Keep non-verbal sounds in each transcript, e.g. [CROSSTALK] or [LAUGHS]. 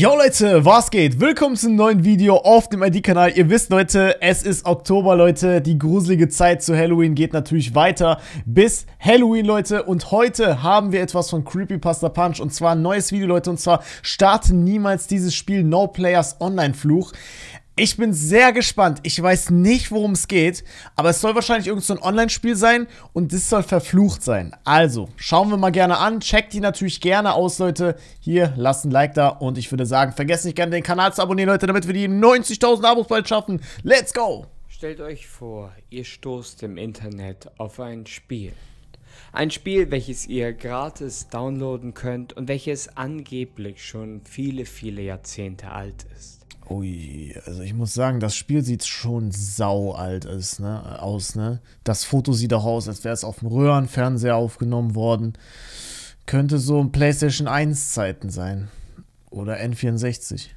Yo Leute, was geht? Willkommen zum neuen Video auf dem ID-Kanal. Ihr wisst Leute, es ist Oktober Leute. Die gruselige Zeit zu Halloween geht natürlich weiter bis Halloween Leute. Und heute haben wir etwas von Creepypasta Punch und zwar ein neues Video Leute. Und zwar starte niemals dieses Spiel No Players Online Fluch. Ich bin sehr gespannt. Ich weiß nicht, worum es geht, aber es soll wahrscheinlich irgend so ein Online-Spiel sein und das soll verflucht sein. Also, schauen wir mal gerne an. Checkt die natürlich gerne aus, Leute. Hier, lasst ein Like da und ich würde sagen, vergesst nicht gerne den Kanal zu abonnieren, Leute, damit wir die 90.000 Abos bald schaffen. Let's go! Stellt euch vor, ihr stoßt im Internet auf ein Spiel. Ein Spiel, welches ihr gratis downloaden könnt und welches angeblich schon viele, viele Jahrzehnte alt ist. Ui, also ich muss sagen, das Spiel sieht schon sau alt ist, ne, aus, ne? Das Foto sieht auch aus, als wäre es auf dem Röhrenfernseher aufgenommen worden. Könnte so ein PlayStation 1 Zeiten sein. Oder N64.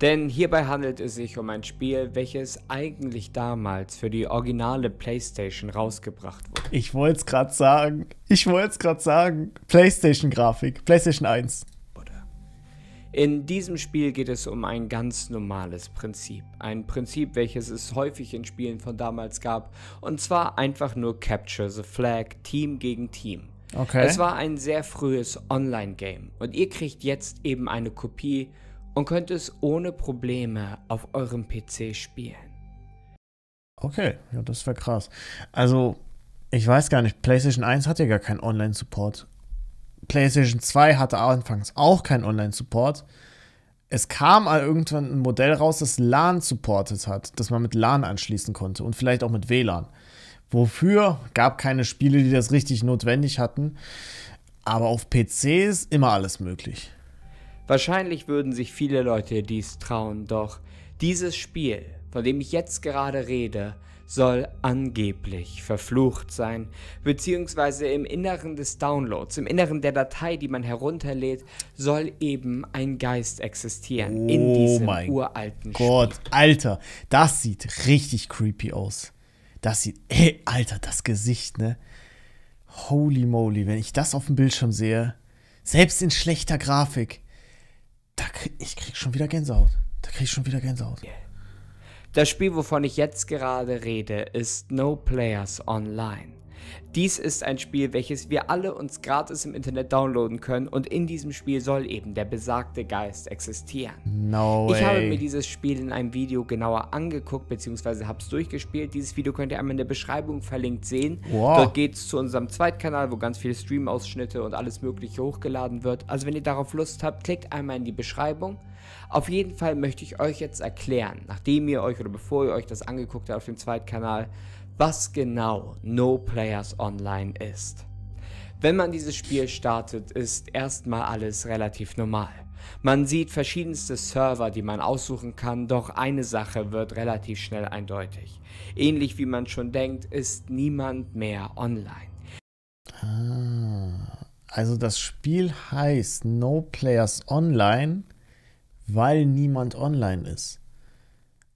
Denn hierbei handelt es sich um ein Spiel, welches eigentlich damals für die originale PlayStation rausgebracht wurde. Ich wollte es gerade sagen. Ich wollte es gerade sagen. PlayStation-Grafik. PlayStation 1. In diesem Spiel geht es um ein ganz normales Prinzip. Ein Prinzip, welches es häufig in Spielen von damals gab. Und zwar einfach nur Capture the Flag, Team gegen Team. Okay. Es war ein sehr frühes Online-Game. Und ihr kriegt jetzt eben eine Kopie und könnt es ohne Probleme auf eurem PC spielen. Okay, ja, das wäre krass. Also, ich weiß gar nicht, PlayStation 1 hat ja gar keinen Online-Support. PlayStation 2 hatte anfangs auch keinen Online-Support. Es kam irgendwann ein Modell raus, das LAN supportet hat, das man mit LAN anschließen konnte und vielleicht auch mit WLAN. Wofür gab keine Spiele, die das richtig notwendig hatten. Aber auf PC ist immer alles möglich. Wahrscheinlich würden sich viele Leute dies trauen, doch dieses Spiel, von dem ich jetzt gerade rede, soll angeblich verflucht sein, beziehungsweise im Inneren des Downloads, im Inneren der Datei, die man herunterlädt, soll eben ein Geist existieren oh in diesem mein uralten Gott, Spiel. Alter, das sieht richtig creepy aus. Das sieht, ey, Alter, das Gesicht, ne? Holy moly, wenn ich das auf dem Bildschirm sehe, selbst in schlechter Grafik, da krieg, ich krieg schon wieder Gänsehaut. Da krieg ich schon wieder Gänsehaut. Yeah. Das Spiel, wovon ich jetzt gerade rede, ist No Players Online. Dies ist ein Spiel, welches wir alle uns gratis im Internet downloaden können und in diesem Spiel soll eben der besagte Geist existieren. No way. Ich habe mir dieses Spiel in einem Video genauer angeguckt bzw. habe es durchgespielt. Dieses Video könnt ihr einmal in der Beschreibung verlinkt sehen. Wow. Dort geht es zu unserem Zweitkanal, wo ganz viele Stream-Ausschnitte und alles mögliche hochgeladen wird. Also wenn ihr darauf Lust habt, klickt einmal in die Beschreibung. Auf jeden Fall möchte ich euch jetzt erklären, nachdem ihr euch oder bevor ihr euch das angeguckt habt auf dem Zweitkanal, was genau No Players Online ist. Wenn man dieses Spiel startet, ist erstmal alles relativ normal. Man sieht verschiedenste Server, die man aussuchen kann, doch eine Sache wird relativ schnell eindeutig. Ähnlich wie man schon denkt, ist niemand mehr online. Ah, also das Spiel heißt No Players Online, weil niemand online ist.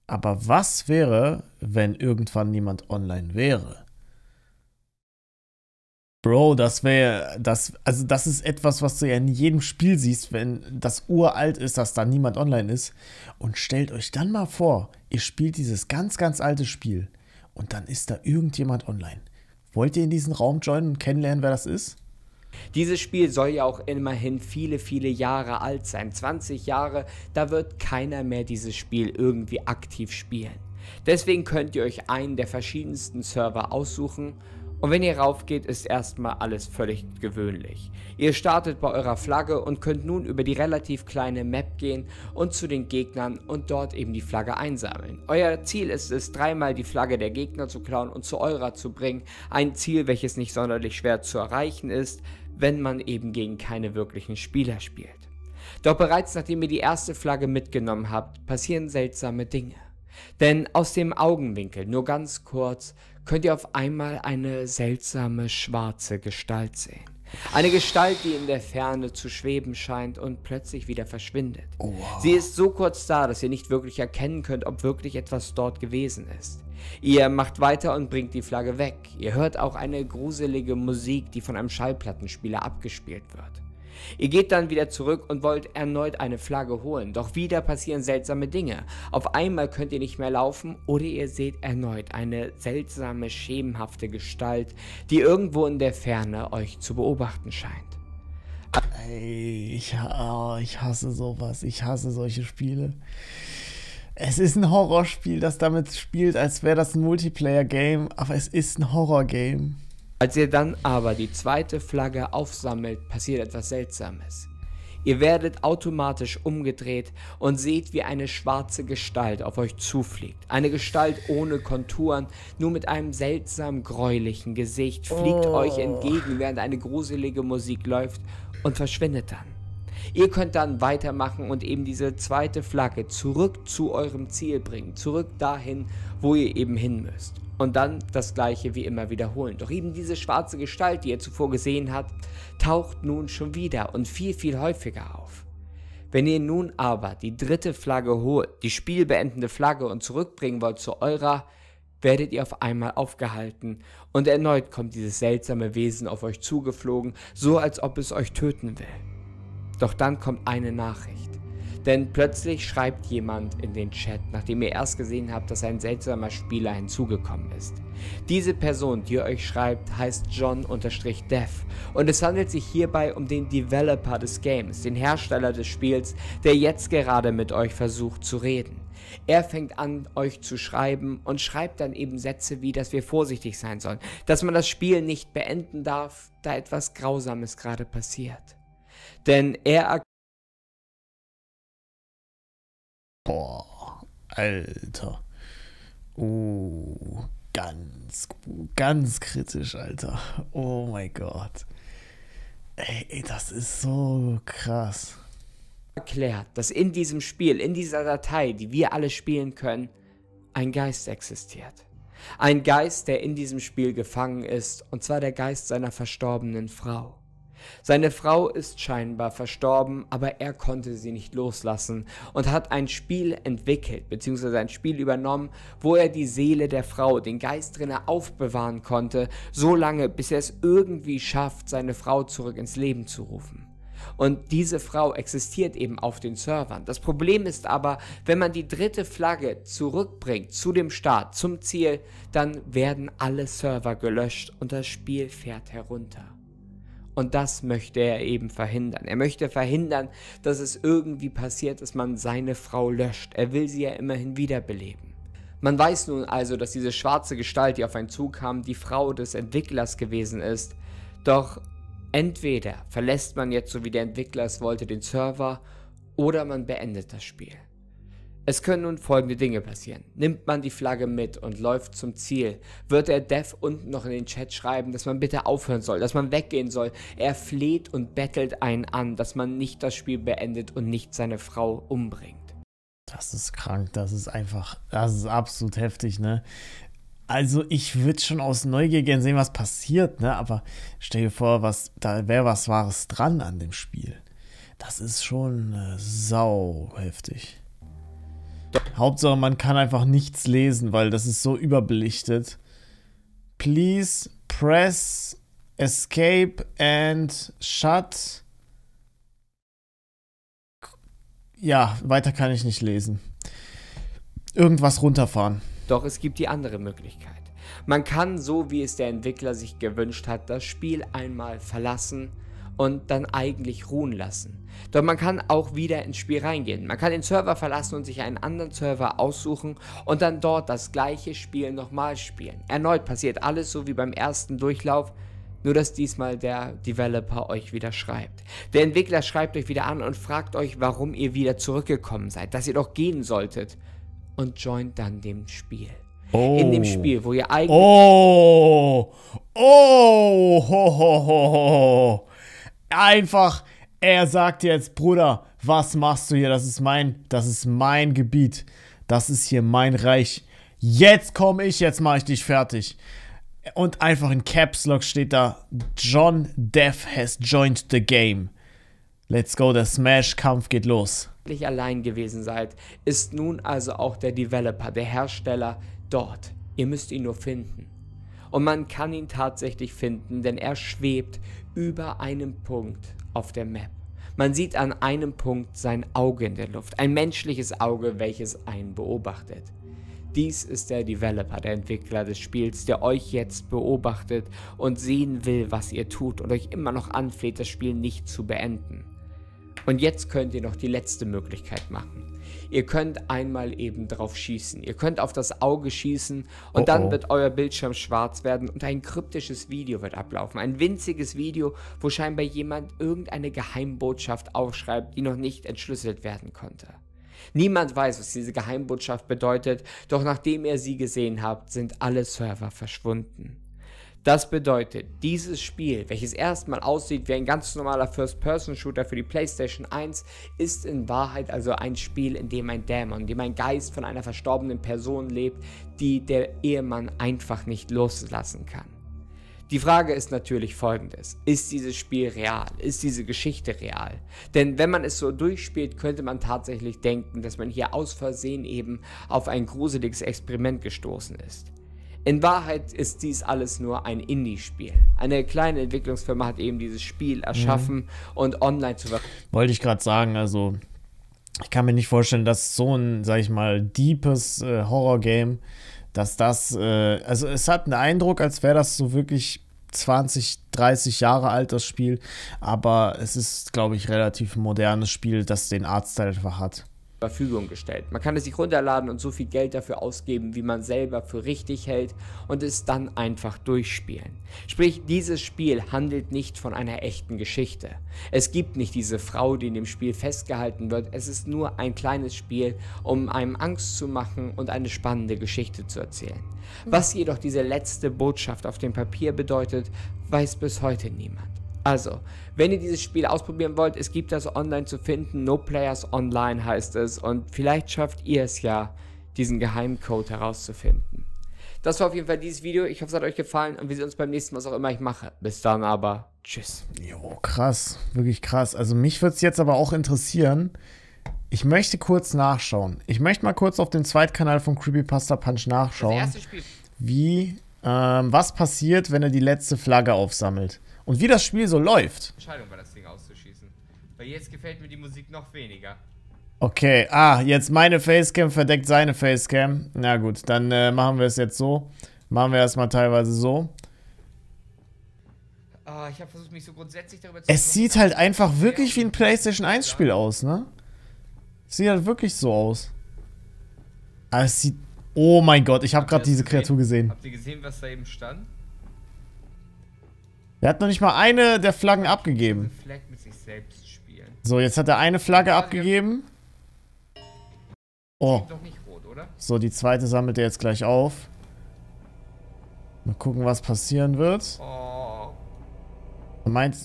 Aber was wäre, wenn irgendwann niemand online wäre? Bro, das wäre, das, also das ist etwas, was du ja in jedem Spiel siehst, wenn das uralt ist, dass da niemand online ist. Und stellt euch dann mal vor, ihr spielt dieses ganz, ganz alte Spiel und dann ist da irgendjemand online. Wollt ihr in diesen Raum joinen und kennenlernen, wer das ist? Dieses Spiel soll ja auch immerhin viele, viele Jahre alt sein. 20 Jahre, da wird keiner mehr dieses Spiel irgendwie aktiv spielen. Deswegen könnt ihr euch einen der verschiedensten Server aussuchen und wenn ihr raufgeht, ist erstmal alles völlig gewöhnlich. Ihr startet bei eurer Flagge und könnt nun über die relativ kleine Map gehen und zu den Gegnern und dort eben die Flagge einsammeln. Euer Ziel ist es, dreimal die Flagge der Gegner zu klauen und zu eurer zu bringen. Ein Ziel, welches nicht sonderlich schwer zu erreichen ist, wenn man eben gegen keine wirklichen Spieler spielt. Doch bereits nachdem ihr die erste Flagge mitgenommen habt, passieren seltsame Dinge. Denn aus dem Augenwinkel, nur ganz kurz, könnt ihr auf einmal eine seltsame schwarze Gestalt sehen. Eine Gestalt, die in der Ferne zu schweben scheint und plötzlich wieder verschwindet. Oh, wow. Sie ist so kurz da, dass ihr nicht wirklich erkennen könnt, ob wirklich etwas dort gewesen ist. Ihr macht weiter und bringt die Flagge weg. Ihr hört auch eine gruselige Musik, die von einem Schallplattenspieler abgespielt wird. Ihr geht dann wieder zurück und wollt erneut eine Flagge holen, doch wieder passieren seltsame Dinge. Auf einmal könnt ihr nicht mehr laufen oder ihr seht erneut eine seltsame, schemenhafte Gestalt, die irgendwo in der Ferne euch zu beobachten scheint. Ey, ich, oh, ich hasse sowas. Ich hasse solche Spiele. Es ist ein Horrorspiel, das damit spielt, als wäre das ein Multiplayer-Game, aber es ist ein Horror-Game. Als ihr dann aber die zweite Flagge aufsammelt, passiert etwas Seltsames. Ihr werdet automatisch umgedreht und seht, wie eine schwarze Gestalt auf euch zufliegt. Eine Gestalt ohne Konturen, nur mit einem seltsam gräulichen Gesicht, fliegt oh. euch entgegen, während eine gruselige Musik läuft und verschwindet dann. Ihr könnt dann weitermachen und eben diese zweite Flagge zurück zu eurem Ziel bringen, zurück dahin, wo ihr eben hin müsst. Und dann das gleiche wie immer wiederholen. Doch eben diese schwarze Gestalt, die ihr zuvor gesehen habt, taucht nun schon wieder und viel, viel häufiger auf. Wenn ihr nun aber die dritte Flagge holt, die spielbeendende Flagge und zurückbringen wollt zu eurer, werdet ihr auf einmal aufgehalten und erneut kommt dieses seltsame Wesen auf euch zugeflogen, so als ob es euch töten will. Doch dann kommt eine Nachricht. Denn plötzlich schreibt jemand in den Chat, nachdem ihr erst gesehen habt, dass ein seltsamer Spieler hinzugekommen ist. Diese Person, die euch schreibt, heißt John-Dev und es handelt sich hierbei um den Developer des Games, den Hersteller des Spiels, der jetzt gerade mit euch versucht zu reden. Er fängt an, euch zu schreiben und schreibt dann eben Sätze wie, dass wir vorsichtig sein sollen, dass man das Spiel nicht beenden darf, da etwas Grausames gerade passiert. Denn er Boah, Alter. Uh, ganz, ganz kritisch, Alter. Oh mein Gott. Ey, das ist so krass. Erklärt, dass in diesem Spiel, in dieser Datei, die wir alle spielen können, ein Geist existiert. Ein Geist, der in diesem Spiel gefangen ist, und zwar der Geist seiner verstorbenen Frau. Seine Frau ist scheinbar verstorben, aber er konnte sie nicht loslassen und hat ein Spiel entwickelt, beziehungsweise ein Spiel übernommen, wo er die Seele der Frau, den Geist drinne aufbewahren konnte, so lange, bis er es irgendwie schafft, seine Frau zurück ins Leben zu rufen. Und diese Frau existiert eben auf den Servern. Das Problem ist aber, wenn man die dritte Flagge zurückbringt zu dem Start, zum Ziel, dann werden alle Server gelöscht und das Spiel fährt herunter. Und das möchte er eben verhindern. Er möchte verhindern, dass es irgendwie passiert, dass man seine Frau löscht. Er will sie ja immerhin wiederbeleben. Man weiß nun also, dass diese schwarze Gestalt, die auf einen Zug kam, die Frau des Entwicklers gewesen ist. Doch entweder verlässt man jetzt, so wie der Entwickler es wollte, den Server, oder man beendet das Spiel. Es können nun folgende Dinge passieren. Nimmt man die Flagge mit und läuft zum Ziel, wird der Dev unten noch in den Chat schreiben, dass man bitte aufhören soll, dass man weggehen soll. Er fleht und bettelt einen an, dass man nicht das Spiel beendet und nicht seine Frau umbringt. Das ist krank, das ist einfach, das ist absolut heftig, ne? Also ich würde schon aus Neugier gern sehen, was passiert, ne? Aber stell dir vor, was, da wäre was Wahres dran an dem Spiel. Das ist schon äh, sau heftig. Hauptsache, man kann einfach nichts lesen, weil das ist so überbelichtet. Please press escape and shut. Ja, weiter kann ich nicht lesen. Irgendwas runterfahren. Doch es gibt die andere Möglichkeit. Man kann, so wie es der Entwickler sich gewünscht hat, das Spiel einmal verlassen und dann eigentlich ruhen lassen. Doch man kann auch wieder ins Spiel reingehen. Man kann den Server verlassen und sich einen anderen Server aussuchen und dann dort das gleiche Spiel nochmal spielen. Erneut passiert alles so wie beim ersten Durchlauf, nur dass diesmal der Developer euch wieder schreibt. Der Entwickler schreibt euch wieder an und fragt euch, warum ihr wieder zurückgekommen seid, dass ihr doch gehen solltet und joint dann dem Spiel. Oh. In dem Spiel, wo ihr eigentlich. Oh! Oh! Ho, ho, ho, ho einfach, er sagt jetzt, Bruder, was machst du hier? Das ist mein, das ist mein Gebiet. Das ist hier mein Reich. Jetzt komme ich, jetzt mache ich dich fertig. Und einfach in Caps Lock steht da, John Death has joined the game. Let's go, der Smash-Kampf geht los. allein gewesen seid, ist nun also auch der Developer, der Hersteller dort. Ihr müsst ihn nur finden. Und man kann ihn tatsächlich finden, denn er schwebt über einem Punkt auf der Map. Man sieht an einem Punkt sein Auge in der Luft, ein menschliches Auge, welches einen beobachtet. Dies ist der Developer, der Entwickler des Spiels, der euch jetzt beobachtet und sehen will, was ihr tut und euch immer noch anfleht, das Spiel nicht zu beenden. Und jetzt könnt ihr noch die letzte Möglichkeit machen. Ihr könnt einmal eben drauf schießen. Ihr könnt auf das Auge schießen und oh dann oh. wird euer Bildschirm schwarz werden und ein kryptisches Video wird ablaufen. Ein winziges Video, wo scheinbar jemand irgendeine Geheimbotschaft aufschreibt, die noch nicht entschlüsselt werden konnte. Niemand weiß, was diese Geheimbotschaft bedeutet, doch nachdem ihr sie gesehen habt, sind alle Server verschwunden. Das bedeutet, dieses Spiel, welches erstmal aussieht wie ein ganz normaler First-Person-Shooter für die PlayStation 1, ist in Wahrheit also ein Spiel, in dem ein Dämon, in dem ein Geist von einer verstorbenen Person lebt, die der Ehemann einfach nicht loslassen kann. Die Frage ist natürlich folgendes. Ist dieses Spiel real? Ist diese Geschichte real? Denn wenn man es so durchspielt, könnte man tatsächlich denken, dass man hier aus Versehen eben auf ein gruseliges Experiment gestoßen ist. In Wahrheit ist dies alles nur ein Indie-Spiel. Eine kleine Entwicklungsfirma hat eben dieses Spiel erschaffen mhm. und online zu Wollte ich gerade sagen, also ich kann mir nicht vorstellen, dass so ein, sag ich mal, deepes äh, Horror-Game dass das, äh, also es hat einen Eindruck, als wäre das so wirklich 20, 30 Jahre alt, das Spiel, aber es ist, glaube ich, relativ modernes Spiel, das den Artstyle einfach hat. Verfügung gestellt. Man kann es sich runterladen und so viel Geld dafür ausgeben, wie man selber für richtig hält und es dann einfach durchspielen. Sprich, dieses Spiel handelt nicht von einer echten Geschichte. Es gibt nicht diese Frau, die in dem Spiel festgehalten wird. Es ist nur ein kleines Spiel, um einem Angst zu machen und eine spannende Geschichte zu erzählen. Was jedoch diese letzte Botschaft auf dem Papier bedeutet, weiß bis heute niemand. Also, wenn ihr dieses Spiel ausprobieren wollt, es gibt das online zu finden. No Players Online heißt es. Und vielleicht schafft ihr es ja, diesen Geheimcode herauszufinden. Das war auf jeden Fall dieses Video. Ich hoffe, es hat euch gefallen und wir sehen uns beim nächsten Mal, was auch immer ich mache. Bis dann aber. Tschüss. Jo, krass. Wirklich krass. Also mich würde es jetzt aber auch interessieren. Ich möchte kurz nachschauen. Ich möchte mal kurz auf den Zweitkanal von Creepypasta Punch nachschauen. Das erste Spiel. Wie, ähm, was passiert, wenn er die letzte Flagge aufsammelt und wie das Spiel so läuft. Entscheidung war das Ding auszuschießen. Weil jetzt gefällt mir die Musik noch weniger. Okay, ah, jetzt meine Facecam verdeckt seine Facecam. Na gut, dann äh, machen wir es jetzt so. Machen wir erstmal teilweise so. Ah, ich habe versucht, mich so grundsätzlich darüber zu... Es sieht halt einfach wirklich wie ein PlayStation 1 Spiel aus, ne? Sieht halt wirklich so aus. Aber es sieht... Oh mein Gott, ich habe gerade diese Kreatur gesehen. Habt ihr gesehen, was da eben stand? Er hat noch nicht mal eine der Flaggen abgegeben. So, jetzt hat er eine Flagge abgegeben. Oh. So, die zweite sammelt er jetzt gleich auf. Mal gucken, was passieren wird. Oh. Meint,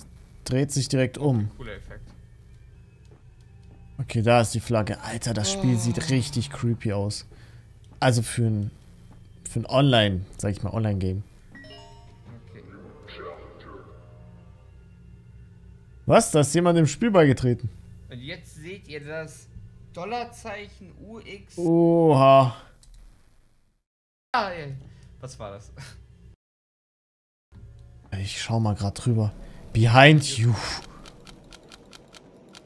dreht sich direkt um. Okay, da ist die Flagge. Alter, das Spiel sieht oh. richtig creepy aus. Also für ein, für ein Online, sag ich mal, Online-Game. Was? Da ist jemand im Spiel beigetreten. Und jetzt seht ihr das Dollarzeichen UX. Oha. Ah, was war das? Ich schau mal gerade drüber. Behind you.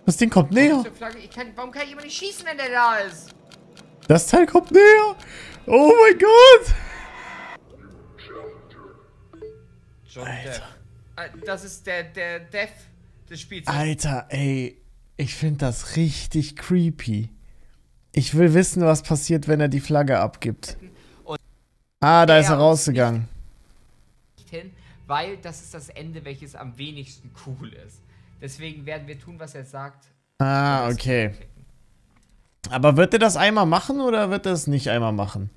Das Ding kommt näher. Kann, warum kann jemand nicht schießen, wenn der da ist? Das Teil kommt näher. Oh mein Gott. John Alter. Death. Ah, das ist der, der Death des Spiels. Alter, ey, ich finde das richtig creepy. Ich will wissen, was passiert, wenn er die Flagge abgibt. Und ah, da ist er rausgegangen. Nicht hin, weil das ist das Ende, welches am wenigsten cool ist. Deswegen werden wir tun, was er sagt. Ah, okay. Aber wird er das einmal machen oder wird er es nicht einmal machen?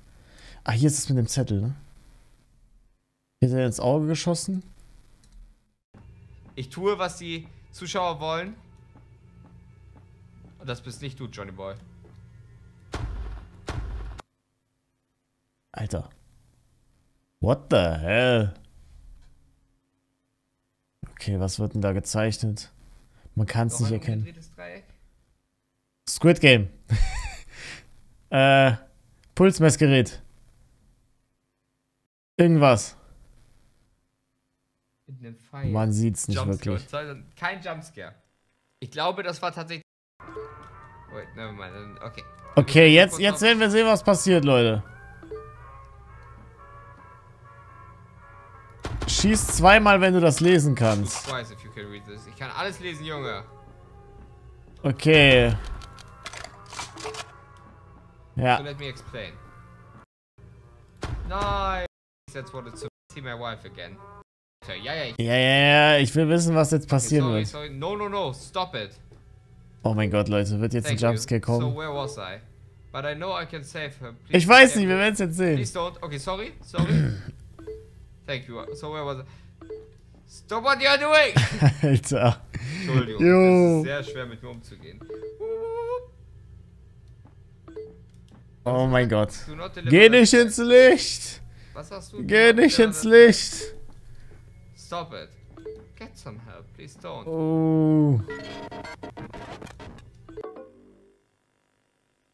Ah, hier ist es mit dem Zettel, ne? Hier ist er ins Auge geschossen. Ich tue, was die Zuschauer wollen. Und das bist nicht du, Johnny Boy. Alter. What the hell? Okay, was wird denn da gezeichnet? Man kann es nicht erkennen. Squid Game. [LAUGHS] äh, Pulsmessgerät. Irgendwas. In den Pfeil. Man sieht's nicht Jumpscare. wirklich. Kein Jumpscare. Ich glaube, das war tatsächlich. Wait, nevermind. Okay. Okay, jetzt, jetzt werden wir sehen, was passiert, Leute. Schieß zweimal, wenn du das lesen kannst. Twice if you can read this. Ich kann alles lesen, Junge. Okay. So Ja. let me explain. Nice. That's what it's to see my wife again. So, ja, ja, ich. Ja, ja, ja, ich will wissen, was jetzt passieren sorry, wird. sorry. No, no, no. Stop it. Oh mein Gott, Leute, wird jetzt ein Thank Jumpscare you. So kommen? where was I? But I know I can save her. Please Ich weiß nicht, wir werden es jetzt sehen. Please don't. Okay, sorry. Sorry. [CLEARS THROAT] Thank you. So where was I? Stop what you're doing! [LAUGHS] Alter. Entschuldigung. Jo. Es ist sehr schwer mit mir umzugehen. Oh mein Gott. Geh nicht ins Licht. Was hast du? Geh nicht ins Licht. Stop it. Get some help. Please don't. Oh.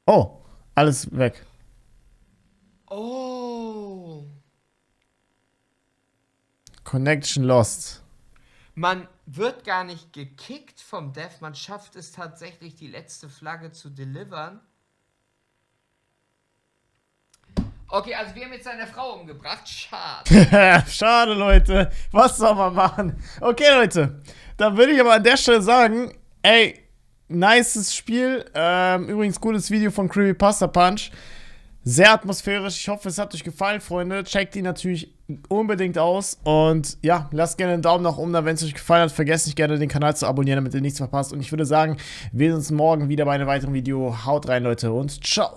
Oh, alles weg. Oh. Connection lost. Man wird gar nicht gekickt vom Dev, man schafft es tatsächlich, die letzte Flagge zu delivern. Okay, also wir haben jetzt seine Frau umgebracht. Schade. [LAUGHS] Schade, Leute. Was soll man machen? Okay, Leute. Dann würde ich aber an der Stelle sagen, ey, nices Spiel. Ähm, übrigens, gutes Video von Creepypasta Punch. Sehr atmosphärisch. Ich hoffe, es hat euch gefallen, Freunde. Checkt die natürlich unbedingt aus. Und ja, lasst gerne einen Daumen nach oben da, wenn es euch gefallen hat. Vergesst nicht gerne, den Kanal zu abonnieren, damit ihr nichts verpasst. Und ich würde sagen, wir sehen uns morgen wieder bei einem weiteren Video. Haut rein, Leute, und ciao.